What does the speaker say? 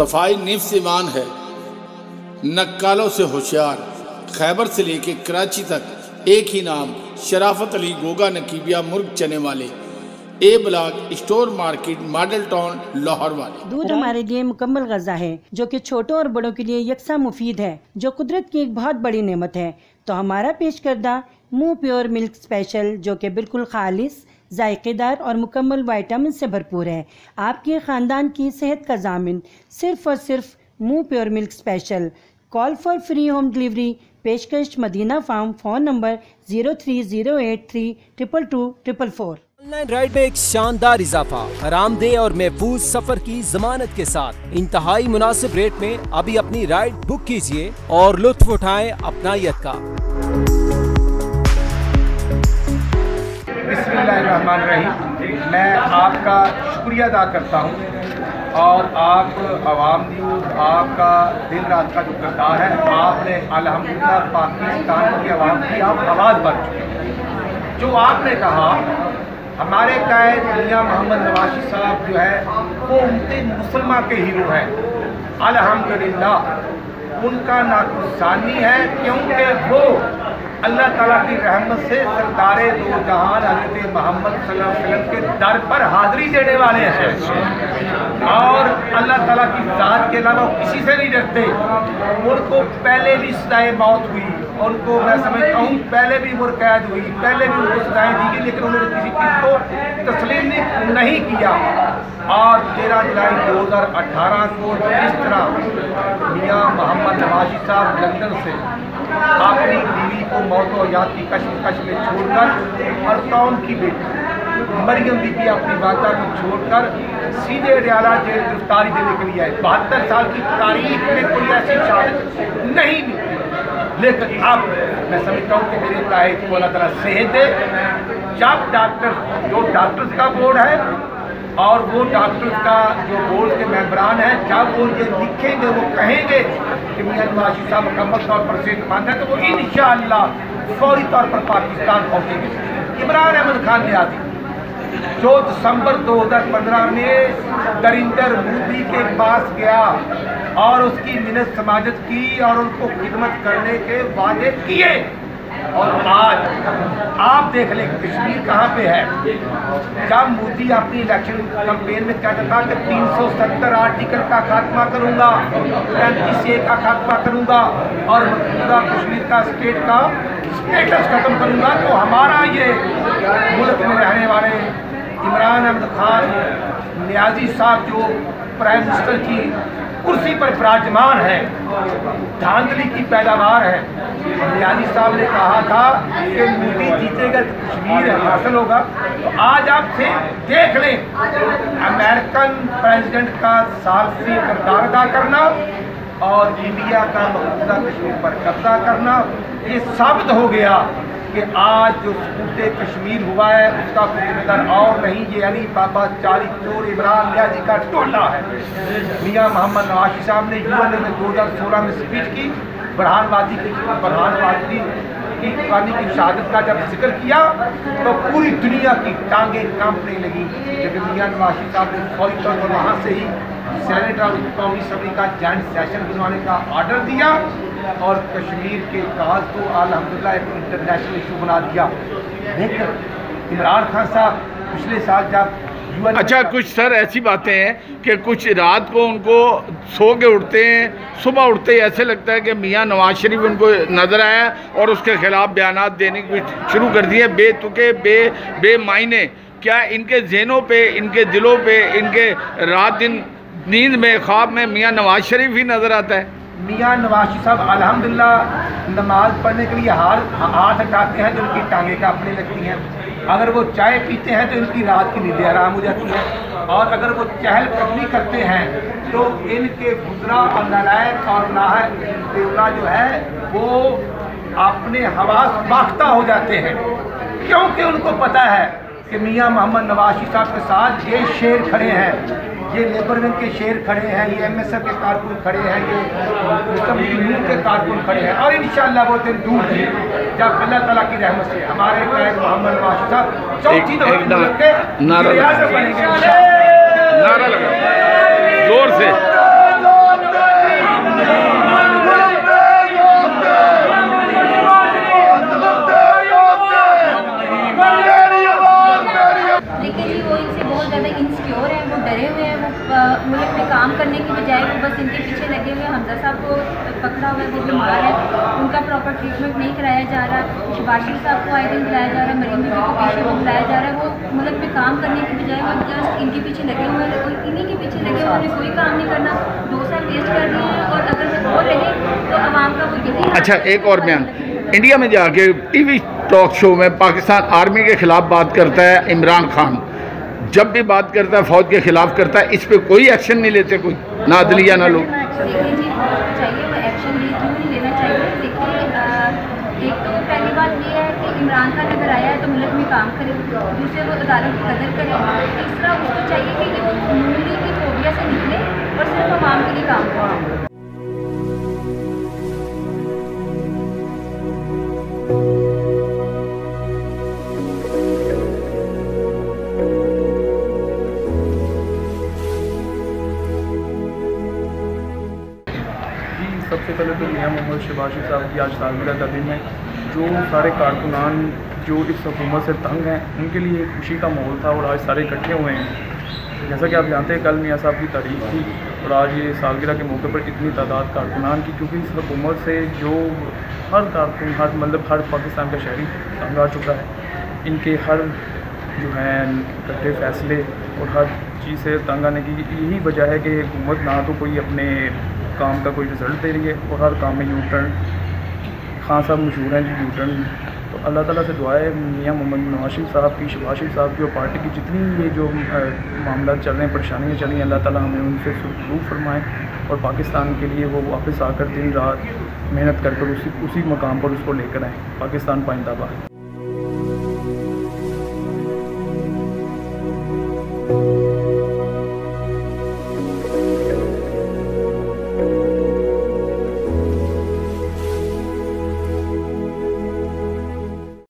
सफ़ाई निफ्स ईमान है, नक्कालों से होशियार, खैबर से लेके कराची तक एक ही नाम, शराफत अली, गोगा, नकीबिया मुर्ग चने वाले A block store market, model town, Lahore वाले। दूध हमारे लिए मुकम्मल गजा है, जो कि छोटों और बड़ों के लिए यकसा मुफीद है, जो कुदरत की एक बहुत बड़ी नेमत है। तो हमारा पेश करदा मुँह प्योर मिल्क स्पेशल, जो कि बिल्कुल खालिश जायकेदार और मुकम्मल वाइटामिन से भरपूर है। आपके ख़ानदान की सेहत का जामिन, सिर्फ़ और सिर्फ़ मुँह pure milk special. Call for free home delivery, पेशकश Madina farm, phone number zero three zero eight three triple two triple four. Online ride में एक शानदार इजाफा, आरामदेह और महफूज सफ़र की जमानत के साथ। इंतहाई मुनासिब रेट में अभी अपनी राइड बुक कीजिए और लुत्फ उठाएँ अपनायत का बिस्मिल्लाहिर्रहमानिर्रहीम मैं आपका शुक्रिया अदा करता हूँ। और आप आवाम न्यूज़ आपका दिन रात का जो किरदार है, आपने अल्हम्दुलिल्लाह पाकिस्तान की आवाम की आप आवाज़ बन चुके जो आपने कहा, हमारे कायद मियाँ मोहम्मद नवाशी साहब जो है, वो उनके मुसलमान के हीरो हैं। अल्हम्दुलिल्लाह, उनका नाकुसानी है, क्योंकि वो अल्लाह ताला की रहमत से सरदार दो जहान हज़रत मोहम्मद वसल्लम के दर पर हाजिरी देने वाले हैं। और अल्लाह ताला की ज़ात के अलावा किसी से नहीं डरते। उनको पहले भी सदाए मौत हुई। उनको मैं समझता हूँ, पहले भी उम्र कैद हुई, पहले भी उनको सदाएँ दी गई, लेकिन उन्होंने किसी चीज़ को तस्लीम नहीं किया। और तेरह जुलाई दो हज़ार अठारह को जिस तरह मियाँ मोहम्मद नवाजी साहब लंदन से अपनी बीवी को मौत और याद की कश में छोड़कर और कौन की बेटी, मरियम बीबी अपनी वादा को छोड़कर सीधे रियाला जेल गिरफ्तारी देने के लिए आए। बहत्तर साल की तारीख में कोई ऐसी शहादत नहीं मिली लेकिन अब मैं समझता हूँ कि मेरे ताहिद को अल्लाह तला सेहत दे। जब डॉक्टर जो डॉक्टर्स का बोर्ड है और वो डॉक्टर्स का जो बोर्ड के मेम्बरान हैं, जब वो ये लिखेंगे, वो कहेंगे कि मियाँ नवाजी साहब मुकम्मल तौर पर सेहतमंद है तो वो इन फौरी तौर पर पाकिस्तान पहुँचेंगे। इमरान अहमद खान ने आदि जो दिसंबर 2015 में दरिंदर मोदी के पास गया और उसकी मिनत समाजत की और उनको खिदमत करने के वादे किए। और आज आप देख लें कश्मीर कहाँ पे है। जब मोदी अपनी इलेक्शन कैंपेन में कहता था कि 370 आर्टिकल का खात्मा करूँगा, पैंतीस ए का खात्मा करूँगा और पूरा कश्मीर का स्टेट का स्टेटस खत्म करूँगा। तो हमारा ये मुल्क में रहने वाले इमरान अहमद खान, न्याजी साहब जो प्राइम मिनिस्टर की कुर्सी पर विराजमान है, धांधली की पैदावार है न्याजी साहब ने कहा था कि मोदी जीतेगा तो कश्मीर हासिल होगा। तो आज आप से देख लें, अमेरिकन प्रेसिडेंट का साल से किरदार अदा करना और इंडिया का मौजूदा कश्मीर पर कब्जा करना, ये साबित हो गया। कि आज जो टूटे कश्मीर हुआ है, उसका कोई जिम्मेदार और नहीं, ये अली बाबा चाली चोर इमरान लियाजी का टोला है। मियाँ मोहम्मद नवाशी साहब ने यू एन ए में दो हज़ार सोलह में स्पीच की बरहानवादी की बरहानवादी की वादी की शहादत का जब ज़िक्र किया तो पूरी दुनिया की टांगें कांपने लगी। लेकिन मियाँ नवाशी साहब ने फौरी तौर पर वहाँ से ही सेनेट और कौमी असम्बली का जॉइंट सेशन बुलवाने का ऑर्डर दिया और कश्मीर के काज को अलहमदिल्ला एक इंटरनेशनल इशू बना दिया। लेकिन इमरान खान साहब, पिछले साल जब अच्छा कुछ सर ऐसी बातें हैं कि कुछ रात को उनको सो के उठते हैं, सुबह उठते ही ऐसे लगता है कि मियाँ नवाज़ शरीफ उनको नज़र आया और उसके ख़िलाफ़ बयान देने की शुरू कर दिए। बेतुके, बे, बेमायने, क्या इनके जहनों पे, इनके दिलों पे, इनके रात दिन नींद में, ख्वाब में मियाँ नवाज़ शरीफ ही नज़र आता है। मियाँ नवाज़ साहब अलहमदिल्ला नमाज़ पढ़ने के लिए हाथ हाथ हटाते हैं तो उनकी टांगे कांपने लगती हैं। अगर वो चाय पीते हैं तो इनकी रात की नींदें आराम हो जाती हैं। और अगर वो चहल कदमी करते हैं तो इनके गुजरा और नालायक और नाहक जो है, वो अपने हवास बाख्ता हो जाते हैं। क्योंकि उनको पता है कि मियाँ मोहम्मद नवाशी साहब के साथ ये शेर खड़े हैं। ये लेबर विंग के शेर खड़े हैं ये एमएसएफ के कारकुन खड़े हैं ये मुस्लिम के कारकुन खड़े हैं। और इन वो दिन दूर है जब अल्लाह तला की रहमत से हमारे कैद मोहम्मद नवाज़ साहब चौथी नारा लगा ज़ोर से हैं वो अ, मुल्क में काम करने की बजाय वो बस इनके पीछे लगे हुए हमजा साहब को पकड़ा हुआ है वो बीमार है। उनका प्रॉपर ट्रीटमेंट नहीं कराया जा रहा। शबाशी साहब को आए दिन बुलाया जा रहा है मरीम बीबी को पीछे वो बुलाया जा रहा है। वो मुल्क में काम करने की बजाय वो जस्ट इनके पीछे लगे हुए हैं। और इन्हीं के पीछे लगे हुए हैं कोई काम नहीं करना। दो साल वेस्ट कर दिए हैं और अगर वो रहे तो आवाम का वो यही अच्छा एक और बयान। इंडिया में जाके टीवी टॉक शो में पाकिस्तान आर्मी के खिलाफ बात करता है इमरान खान। जब भी बात करता है, फौज के खिलाफ करता है, इस पर कोई एक्शन नहीं लेते कोई, ना अदलिया ना लोग। तो इमरान खान अगर आया है तो मुल्क में काम करे, दूसरे वो अदालत की कदर तीसरा उसको चाहिए कि वो की से निकले और सिर्फ़ आवाम के लिए काम करे सबसे पहले तो मियाँ मोहम्मद शबाशी साहब की आज सालगिरह का दिन है। जो सारे कारकुनान, जो इस हुकूमत से तंग हैं, उनके लिए खुशी का माहौल था और आज सारे इकट्ठे हुए हैं। जैसा कि आप जानते हैं, कल मियाँ साहब की तारीख थी और आज ये सालगिरह के मौके पर इतनी तादाद कारकुनान की, क्योंकि इस हुकूमत से जो हर कारकुन, हर मतलब हर पाकिस्तान का शहरी तंग आ चुका है। इनके हर जो है, इकट्ठे फैसले और हर चीज़ से तंग आने की, यही वजह है कि हुकूमत ना तो कोई अपने काम का कोई रिज़ल्ट दे रही है और हर काम में यू टर्न खान साहब मशहूर हैं जी यू टर्न तो अल्लाह ताला से दुआ है मियाँ मोहम्मद नवाशिफ साहब की शबाज शरीफ साहब की और पार्टी की जितनी ये जो मामला चल रहे हैं परेशानियाँ चल रही हैं अल्लाह ताला हमें उनसे सुरूफ फरमाएँ और पाकिस्तान के लिए वो वापस आकर दिन रात मेहनत कर कर उसी उसी मकाम पर उसको लेकर आएँ पाकिस्तान पाइंदाबाद